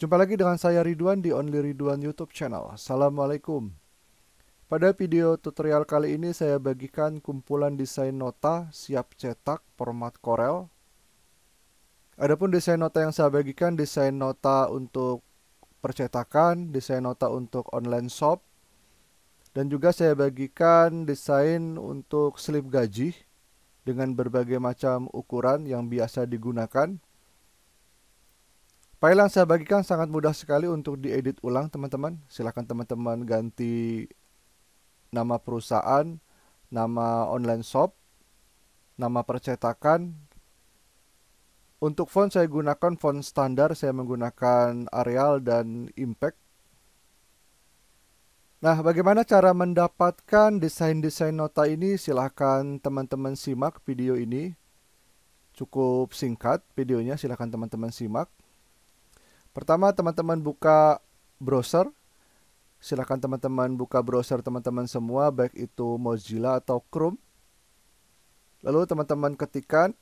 Jumpa lagi dengan saya Ridwan di Only Ridwan YouTube channel. Assalamualaikum. Pada video tutorial kali ini saya bagikan kumpulan desain nota siap cetak format Corel. Adapun desain nota yang saya bagikan desain nota untuk percetakan, desain nota untuk online shop, dan juga saya bagikan desain untuk slip gaji dengan berbagai macam ukuran yang biasa digunakan File yang saya bagikan sangat mudah sekali untuk diedit ulang teman-teman. Silahkan teman-teman ganti nama perusahaan, nama online shop, nama percetakan. Untuk font saya gunakan font standar, saya menggunakan Arial dan Impact. Nah, bagaimana cara mendapatkan desain-desain nota ini? Silahkan teman-teman simak video ini. Cukup singkat videonya, silahkan teman-teman simak. Pertama, teman-teman buka browser. Silakan teman-teman buka browser teman-teman semua, baik itu Mozilla atau Chrome. Lalu teman-teman ketikkan,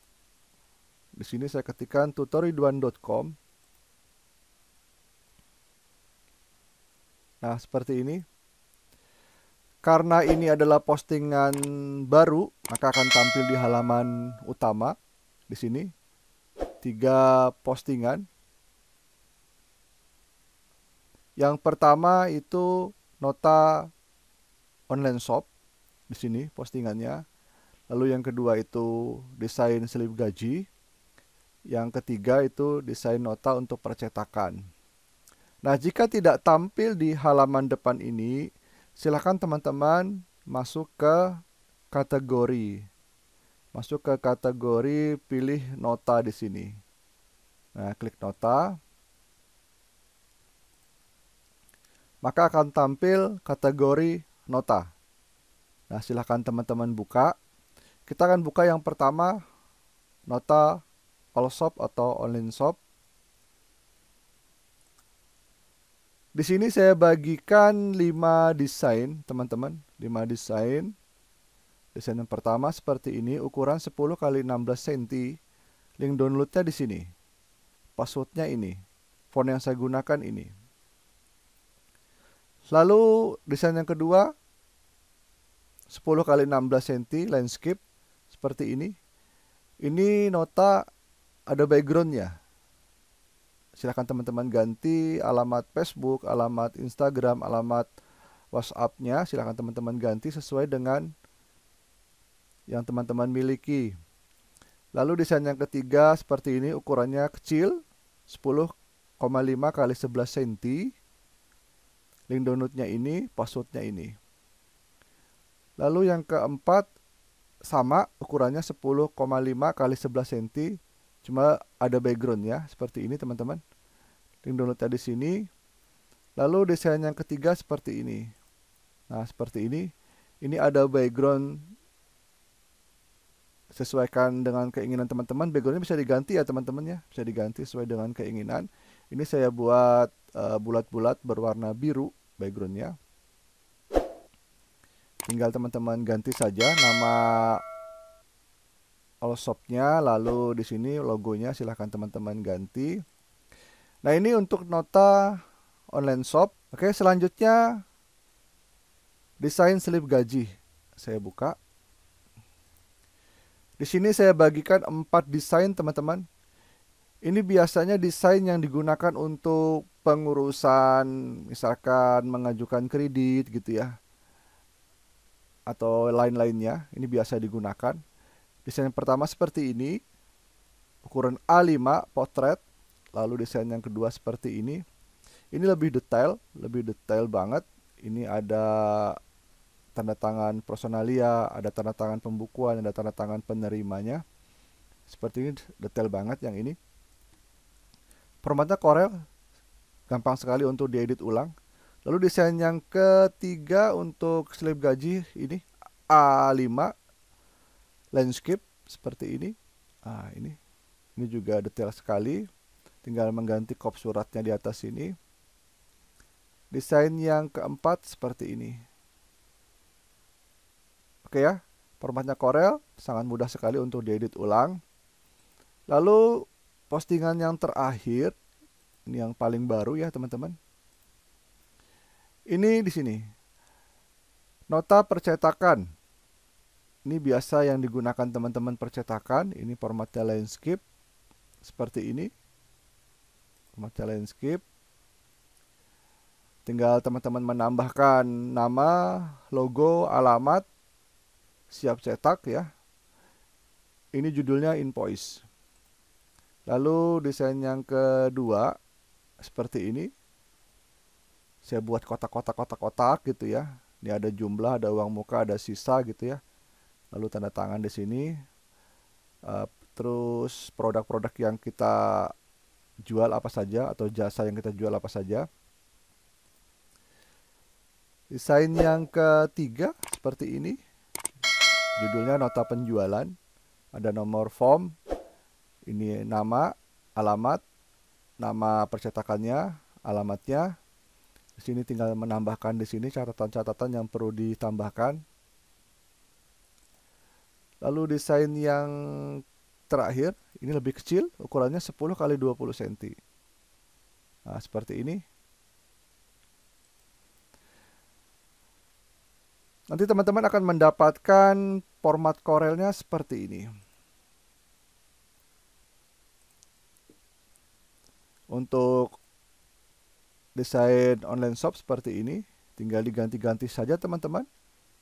di sini saya ketikkan tutoriduan.com. Nah, seperti ini. Karena ini adalah postingan baru, maka akan tampil di halaman utama di sini. Tiga postingan yang pertama itu nota online shop di sini postingannya. Lalu yang kedua itu desain slip gaji. Yang ketiga itu desain nota untuk percetakan. Nah, jika tidak tampil di halaman depan ini, silakan teman-teman masuk ke kategori. Masuk ke kategori pilih nota di sini. Nah, klik nota. Maka akan tampil kategori nota. Nah, silahkan teman-teman buka. Kita akan buka yang pertama, nota all shop atau online shop. Di sini saya bagikan 5 desain, teman-teman. 5 desain. Desain yang pertama seperti ini, ukuran 10 x 16 cm. Link downloadnya di sini. Passwordnya ini. Font yang saya gunakan ini. Lalu desain yang kedua 10 kali 16 cm landscape seperti ini. Ini nota ada backgroundnya. Silahkan teman-teman ganti alamat Facebook, alamat Instagram, alamat WhatsApp-nya. Silahkan teman-teman ganti sesuai dengan yang teman-teman miliki. Lalu desain yang ketiga seperti ini ukurannya kecil 10,5 kali 11 cm link downloadnya ini, passwordnya ini. Lalu yang keempat sama ukurannya 10,5 kali 11 cm, cuma ada background ya seperti ini teman-teman. Link downloadnya di sini. Lalu desain yang ketiga seperti ini. Nah seperti ini. Ini ada background sesuaikan dengan keinginan teman-teman. Backgroundnya bisa diganti ya teman-teman ya, bisa diganti sesuai dengan keinginan. Ini saya buat eh, bulat-bulat uh, berwarna biru backgroundnya. Tinggal teman-teman ganti saja nama all shopnya lalu di sini logonya silahkan teman-teman ganti. Nah ini untuk nota online shop. Oke selanjutnya desain slip gaji. Saya buka. Di sini saya bagikan empat desain teman-teman. Ini biasanya desain yang digunakan untuk pengurusan misalkan mengajukan kredit gitu ya. Atau lain-lainnya, ini biasa digunakan. Desain yang pertama seperti ini. Ukuran A5 potret. Lalu desain yang kedua seperti ini. Ini lebih detail, lebih detail banget. Ini ada tanda tangan personalia, ada tanda tangan pembukuan, ada tanda tangan penerimanya. Seperti ini detail banget yang ini. Formatnya Corel, gampang sekali untuk diedit ulang. Lalu desain yang ketiga untuk slip gaji ini A5 landscape seperti ini. Ah, ini. Ini juga detail sekali. Tinggal mengganti kop suratnya di atas ini. Desain yang keempat seperti ini. Oke ya, formatnya Corel sangat mudah sekali untuk diedit ulang. Lalu postingan yang terakhir Ini yang paling baru ya teman-teman. Ini di sini. Nota percetakan. Ini biasa yang digunakan teman-teman percetakan. Ini formatnya landscape. Seperti ini. Formatnya landscape. Tinggal teman-teman menambahkan nama, logo, alamat, siap cetak ya. Ini judulnya invoice. Lalu desain yang kedua seperti ini. Saya buat kotak-kotak kotak-kotak gitu ya. Ini ada jumlah, ada uang muka, ada sisa gitu ya. Lalu tanda tangan di sini. Uh, terus produk-produk yang kita jual apa saja atau jasa yang kita jual apa saja. Desain yang ketiga seperti ini. Judulnya nota penjualan. Ada nomor form. Ini nama, alamat, nama percetakannya, alamatnya. Di sini tinggal menambahkan di sini catatan-catatan yang perlu ditambahkan. Lalu desain yang terakhir, ini lebih kecil, ukurannya 10 kali 20 cm. Nah, seperti ini. Nanti teman-teman akan mendapatkan format Corelnya seperti ini. Untuk desain online shop seperti ini, tinggal diganti-ganti saja teman-teman.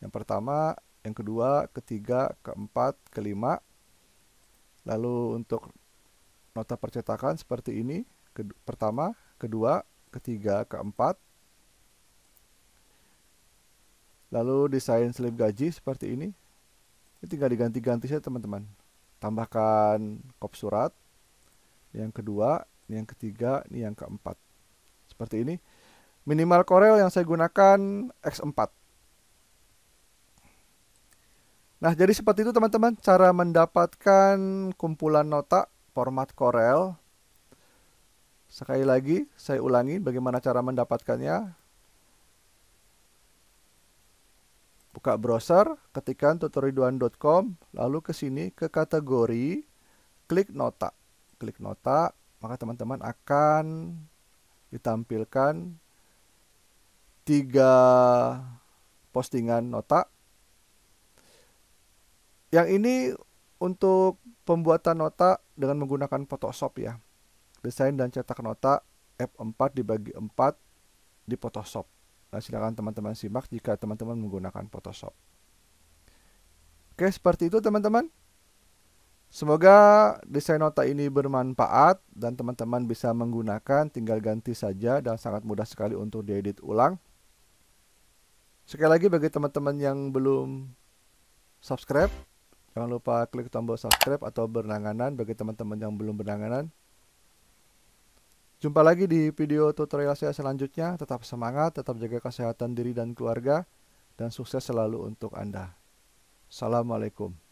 Yang pertama, yang kedua, ketiga, keempat, kelima. Lalu untuk nota percetakan seperti ini, pertama, kedua, ketiga, keempat. Lalu desain slip gaji seperti ini. Ini tinggal diganti-ganti saja teman-teman. Tambahkan kop surat. Yang kedua, ini yang ketiga, ini yang keempat. Seperti ini. Minimal Corel yang saya gunakan X4. Nah, jadi seperti itu teman-teman cara mendapatkan kumpulan nota format Corel. Sekali lagi, saya ulangi bagaimana cara mendapatkannya. buka browser, ketikkan tutoriduan.com, lalu ke sini ke kategori, klik nota. Klik nota, maka teman-teman akan ditampilkan tiga postingan nota. Yang ini untuk pembuatan nota dengan menggunakan Photoshop ya. Desain dan cetak nota F4 dibagi 4 di Photoshop. Nah, silakan teman-teman simak jika teman-teman menggunakan Photoshop. Oke, seperti itu teman-teman. Semoga desain nota ini bermanfaat dan teman-teman bisa menggunakan, tinggal ganti saja dan sangat mudah sekali untuk diedit ulang. Sekali lagi bagi teman-teman yang belum subscribe, jangan lupa klik tombol subscribe atau berlangganan bagi teman-teman yang belum berlangganan. Jumpa lagi di video tutorial saya selanjutnya. Tetap semangat, tetap jaga kesehatan diri dan keluarga, dan sukses selalu untuk Anda. Assalamualaikum.